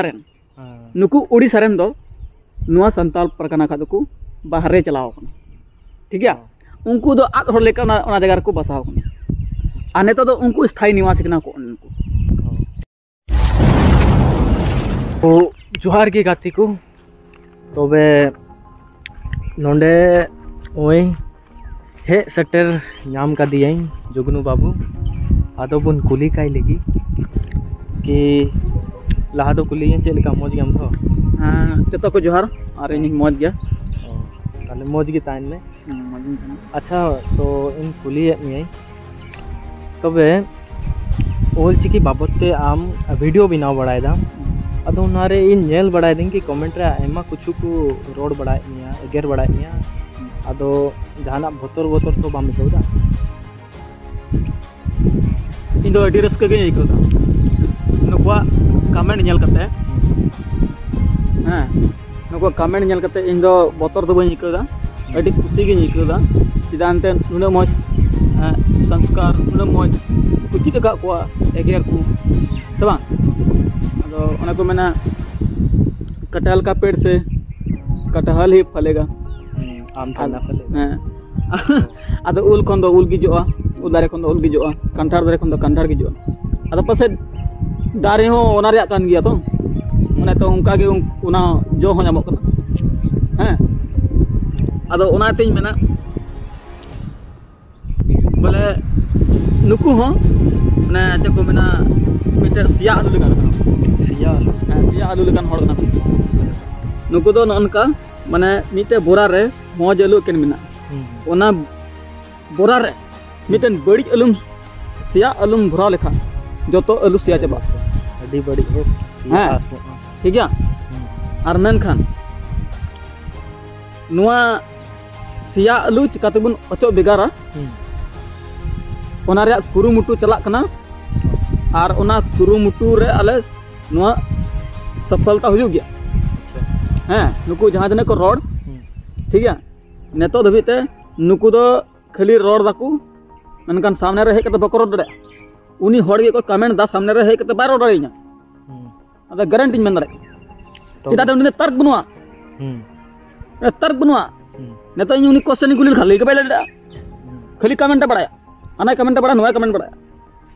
Rain. दो। नुआ संताल परगना खा को बाहर चलाव कना ठीक गया उनको दो आद हर लेका ना जगह को कना आ नेतो दो उनको स्थायी निवासी को उनको तो जोहार की गाती को तबे नोंडे ओय हे सेटर नाम का दिया जुगनू बाबू। आदो बन कुली काई लगी कि लहा दो कुली चेक लेका मौज गम तो। हाँ जतो को जोहार? और इन मौज गया। ताले मौज गी ताइन में। अच्छा तो इन कुली में तबे ओल चिकी बाबत ते आम वीडियो बनाव बड़ाय दा। अदो नारे इन नेल बड़ाय दिन कि कमेंट रे आयमा कुछ को रोड बड़ाय निया एगेर बड़ाय निया अदो जहाना तो बाम मिकौदा इन दो अडी रस्क गे इकोदा नुकुआ कमेंट हाँ दो बኝ इकोदा अडी खुशी गे इकोदा चिदानते नुने मौज संस्कार नुने मौज कुछ का को एगेर को तो तो उन्हें को मैंने कटहल का पेड़ से कटहल ही फलेगा आम थाना फले हाँ अद उल खन उल गिजोआ उल दारे खन उल गिजोआ कंठार दारे खन कंठार गिजोआ अद पासे दारे हो तो माने तो उनका के उना जो हो हैं अद ओना तेज मेना बोले नुकु हो माने चको मेना मिटे सिया आलू सिया सिया आलू नुकु दो ननका माने मिटे बोरा रे मौज आलू ओना बोरा रे मिटन बड़ी आलूम सिया आलूम भरा लेखा जतो आलू सिया चबा बड़ी हो हाँ। ठीक गया और मेनखान नुआ सिया आलू चिकातेबुन अचो बेगारा। रे कुरुमुटु चला कना। और ओना कुरुमुटु रे आले नुआ सफलता हुई गया। हाँ नुकु जहाँ जने को रोड। ठीक है? नेतो धबीते नुकु दो खाली रोड दाकू। मनकान सामने रे हेक तो बको रोड दे उनी को कमेंट दा सामने रे हेक तो बाय रोड दरे चिदा तो उनी तर्क बनुआ तर्क बनुआ नेतो इन उनी क्वेश्चन कुली खाली के बैले खाली कमेंट पड़ाया अना कमेंट पड़ा नुआ कमेंट पड़ाया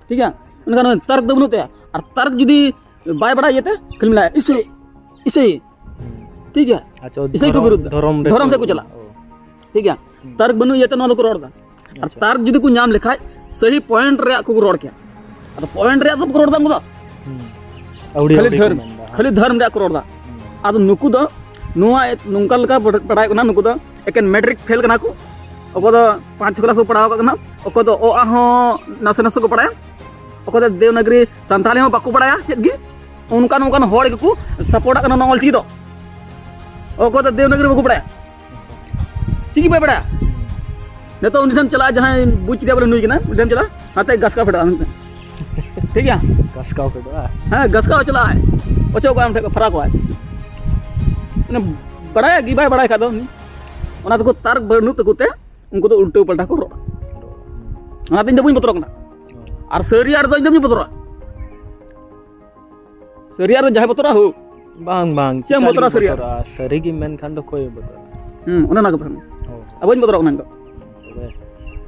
ठीक है? उनका तर्क दो बनुते और तर्क जुदी बाय बड़ा ये ते खाली मिलाया इसे इसे। ठीक है? अच्छा इसे को विरुद्ध धर्म धर्म से को चला। ठीक है? तर्क बनु ये तो को रोड और तर्क जुदी को नाम लिखाय सही पॉइंट रे को रोड अद पॉइंट रे तो रोड मुदा अवड़ी खाली धर्म खाली धर्म रे को रोड दा अद नुकु दो नुंका पढ़ाई कना नुकु दो एकेन मैट्रिक फेल कना को ओको दो पाँच क्लास को पढ़ाव कना ओको दो ओ आ हो नसे नसे को पढ़ाया दो देवनागरी संताली हो बाको पढ़ाया चेद गी उनका उनका हड़ को सपोर्ट कना नॉल ची दो ओको दो देवनागरी बाको पढ़ाया। ठीक है पढ़ाया। नहीं तो उन्हीं चला जहाँ बुझ दिया बोले नुई के ना उन्हीं चला हाथे गस का फेटा ᱴᱷᱤᱠ ᱜᱮᱭᱟ ᱜᱟᱥᱠᱟᱣ ᱯᱮ ᱫᱚ ᱦᱮᱸ ᱜᱟᱥᱠᱟᱣ ᱪᱟᱞᱟᱜᱼᱟᱭ ᱚᱪᱚᱜ ᱠᱚᱣᱟᱭ ᱟᱢ ᱴᱷᱮᱡ ᱠᱚ ᱯᱷᱟᱨᱟ ᱠᱚᱣᱟᱭ ᱢᱟᱱᱮ ᱵᱟᱲᱟᱭᱟ ᱜᱮ ᱵᱟᱭ ᱵᱟᱲᱟᱭ ᱠᱷᱟᱡ ᱫᱚ ᱚᱱᱟ ᱛᱮᱠᱚ ᱛᱟᱨ ᱵᱟᱹᱱᱩᱜ ᱛᱟᱠᱚ ᱛᱮ ᱩᱱᱠᱩ ᱫᱚ ᱩᱞᱴᱟᱹ ᱯᱟᱞᱴᱟ ᱠᱚ ᱨᱚᱲᱟ ᱚᱱᱟᱛᱮ ᱤᱧ ᱫᱚ ᱵᱟᱹᱧ ᱵᱚᱛᱚᱨᱚᱜ ᱠᱟᱱᱟ ᱟᱨ ᱥᱟᱹᱨᱤ ᱟᱨ ᱫᱚ ᱤᱧ ᱫᱚ ᱵᱟᱹᱧ ᱵᱚᱛᱚᱨᱚᱜᱼᱟ ᱥᱟᱹᱨᱤ ᱟᱨ ᱡᱟᱦᱟᱸᱭ ᱵᱚᱛᱚᱨᱟ ᱦᱳ ᱵᱟᱝ ᱵᱟᱝ ᱪᱮᱫ ᱵᱚᱛᱚᱨᱟ ᱥᱟᱹᱨᱤ ᱥᱟᱹᱨᱤ ᱜᱮ ᱢᱮᱱᱠᱷᱟᱱ ᱫᱚ ᱠᱚᱭ ᱵᱚᱛᱚᱨᱟ ᱦᱮᱸ ᱚᱱᱟ ᱠᱟᱛᱷᱟ ᱠᱟᱱᱟ ᱟᱵᱚᱧ ᱵᱚᱛᱚᱨᱚᱜ ᱠᱟᱱᱟ ᱤᱧ ᱫᱚ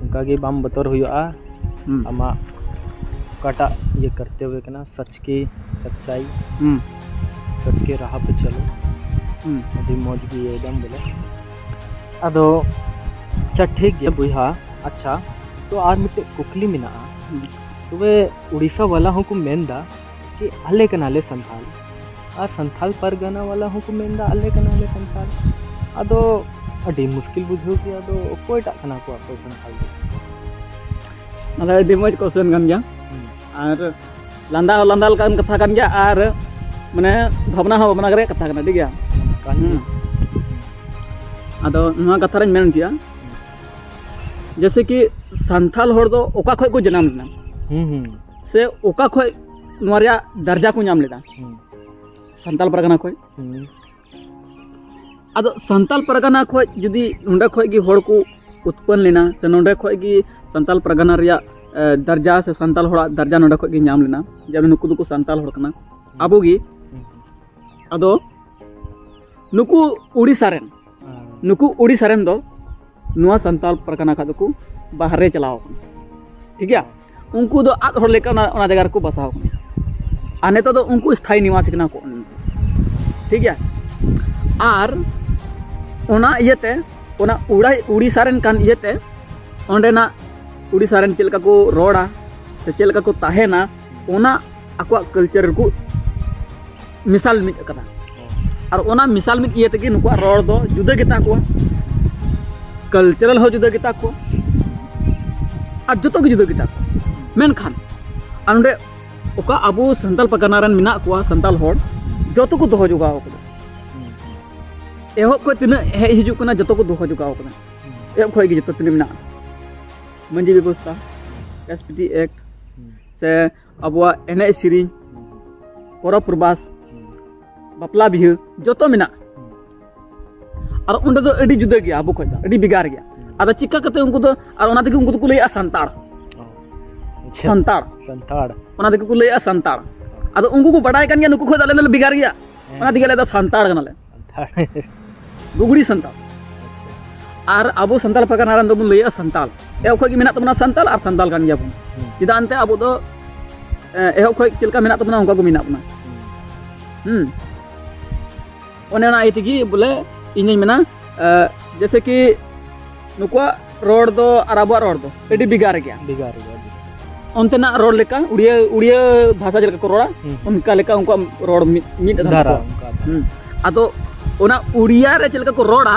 ᱚᱱᱠᱟ ᱜᱮ ᱵᱟᱢ ᱵᱚᱛᱚᱨ ᱦᱩᱭᱩᱜᱼᱟ ᱟᱢᱟᱜ काटा ये करते हुए कना सच की सच्चाई हम सच के राह पे चलो। अभी मौज की एकदम बोले। अदो अच्छा ठीक है। बुहा अच्छा तो आर मिटे कुकली मिना तबे उड़ीसा वाला हूँ को मेंदा कि अले कनाले संथाल। और संथाल परगना वाला हूँ को मेंदा अले कनाले संथाल। अदो अडी मुश्किल बुझो कि अदो कोईटा कना को आपको संथाल दो। अदा अडी मज क्वेश्चन गन गया और लंदा लंदा kan कथा और माने भावना हो भावना करे कथा कना ठीक है नवा कथा मेन किया। जैसे कि संथाल ओका खय को जन्म लेना। हम्म हम्म। से ओका रिया दर्जा को नाम लेदा हम्म। संताल परगना हम्म। अदो संताल परगना खय जुदी नोंडे को उत्पन्न लेना से नोंडे खय दर्जा से सानताल दर्जा ना खोज नाम लेना, जब नुकु दुकु सानताल होड़ अब अदो नुकु उड़ीसा रेन। नुकु उड़ीसा रेन दो परगना खा दुकु, बाहर चलाव ठीक है उनको दो आद होड़ लेकर जगह को बसाव और नेता तो दो उनको स्थायी निवास कना को। ठीक है और उना इयते उड़ीसा रेन उड़ीसा रेन चेलका को रोड़ा से चेलका को ताहेना ओना आकवा कल्चर को मिसाल मिट कदा और ओना मिसाल मिट इयते कि नुको रोड़ दो जुदा गिता को कल्चरल हो जुदा गिता को और जो जुदा गिता को मेनखान अंडे ओका अबो संताल पकाना रन मिना को संताल होड़ जो को दोह जुगाव को एहब को तिना हे हिजु कना जो तो को दोह जुगाव को एहब खोय गे जो तिना मिना मंजी व्यवस्था एस पी टी एक्ट से अब एन सी परब प्रवास बापला बहु जो तो मेना और जुदा गया अब खुदी गया अब चिकाते उनके उनको लैया सानतार सानतार अब उनको को बड़ा नुक खुद बेगार गया सानतार गुगड़ी सानतार और अब सन्ताल पकड़ नारे लैया सन्ताल एह खुद मेना और सन्ताल गाबो चेदा अनते अब एह खा चलका मेना उनको मेना बोले इन मेना जैसे कि नुकुआ रोड दो अब रोड दो बिगार उनतेना रोड उड़िया उड़िया भाषा जेका को रोड़ा उनका लेका उनको रोड मिट हम्म। तो, उड़िया चलका को रोड़ा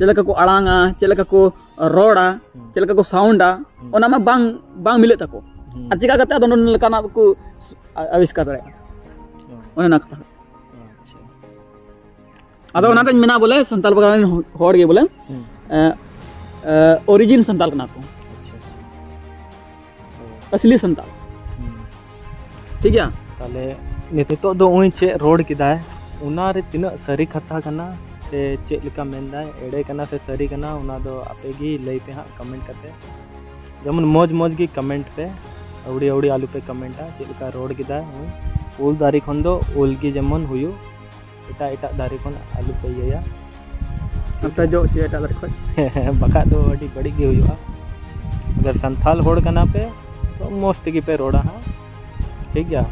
को अड़ांगा चेलका को रोड़ा चेलका को साउंडा ओना मा बांग बांग आविष्कार मिना बोले संताल बगान होड़ गे बोले ओरिजिन संताल को असली संताल ठीक है ताले नितो दो उई चे रोड किदाय उना रे तिना सरी कथा से चे लिका मेंदा एड़े कना से सरी कना उना दो आपे गी लई पे हा कमेंट करते जेमन मौज मौज की कमेंट पे अवड़ी अवड़ी आलू पे कमेंट आ चे लिका रोड किदाय उल दारी खन दो उल की जेमन हुयु एटा एटा दारी खन आलू पे या अब जो रखो बका दो अड़ी बड़ी गी हुयुआ अगर संथाल होड़ कना पे तो मस्त की पे रोड़ा हाँ। ठीक है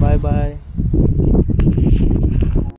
बाय बाय।